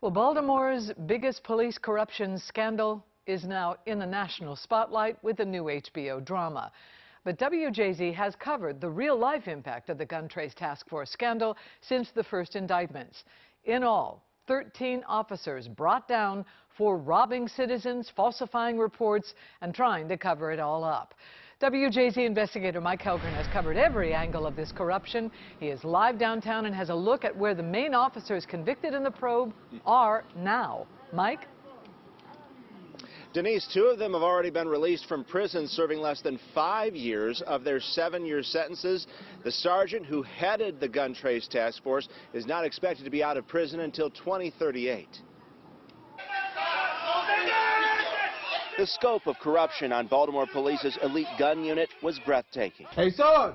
Well, Baltimore's biggest police corruption scandal is now in the national spotlight with the new HBO drama. But WJZ has covered the real life impact of the Gun Trace Task Force scandal since the first indictments. In all, 13 officers brought down for robbing citizens, falsifying reports, and trying to cover it all up. WJZ investigator Mike Hellgren has covered every angle of this corruption. He is live downtown and has a look at where the main officers convicted in the probe are now. Mike? Denise, two of them have already been released from prison, serving less than five years of their seven-year sentences. The sergeant who headed the gun trace task force is not expected to be out of prison until 2038. The scope of corruption on Baltimore Police's elite gun unit was breathtaking. Hey, Sarge!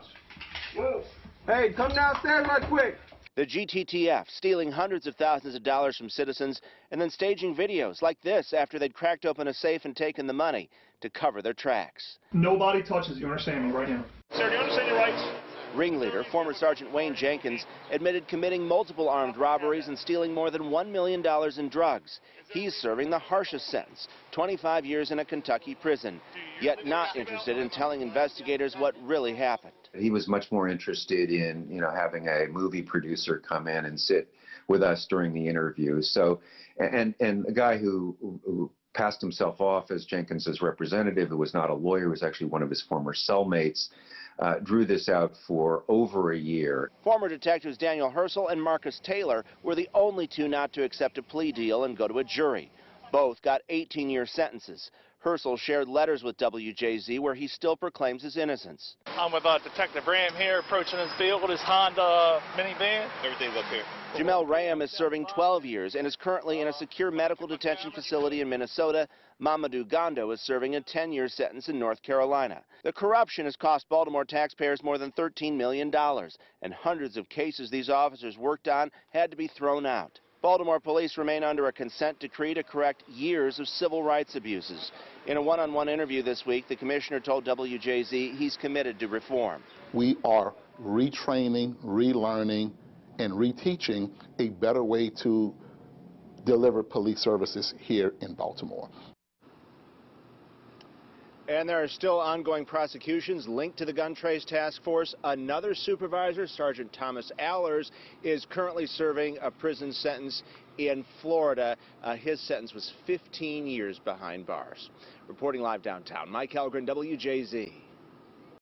Hey, come downstairs right quick. The GTTF stealing hundreds of thousands of dollars from citizens and then staging videos like this after they'd cracked open a safe and taken the money to cover their tracks. Nobody touches you, understand me right now. Sir, do you understand your rights? Ringleader, former Sergeant Wayne Jenkins, admitted committing multiple armed robberies and stealing more than $1 million in drugs. He's serving the harshest sentence, 25 years in a Kentucky prison, yet not interested in telling investigators what really happened. He was much more interested in, you know, having a movie producer come in and sit with us during the interview. So, and and a guy who, who passed himself off as Jenkins's representative, who was not a lawyer, was actually one of his former cellmates uh, drew this out for over a year. Former detectives Daniel Hersl and Marcus Taylor were the only two not to accept a plea deal and go to a jury. Both got 18-year sentences. Hersl shared letters with WJZ where he still proclaims his innocence. I'm with uh, Detective Rayam here, approaching his field, his Honda minivan. Everything's up here. Jemell Rayam is serving 12 years and is currently in a secure medical detention facility in Minnesota. Momodu Gondo is serving a 10-year sentence in North Carolina. The corruption has cost Baltimore taxpayers more than $13 million, and hundreds of cases these officers worked on had to be thrown out. Baltimore police remain under a consent decree to correct years of civil rights abuses. In a one-on-one interview this week, the commissioner told WJZ he's committed to reform. We are retraining, relearning, and reteaching a better way to deliver police services here in Baltimore. And there are still ongoing prosecutions linked to the gun trace task force. Another supervisor, Sergeant Thomas Allers, is currently serving a prison sentence in Florida. Uh, his sentence was 15 years behind bars. Reporting live downtown, Mike Hellgren, WJZ.